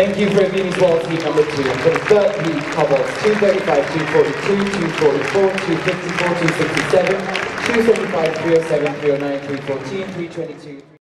Thank you for being well heat number two. For the third heat, 235, 242, 244, 254, 267, 275, 307, 309, 314, 322.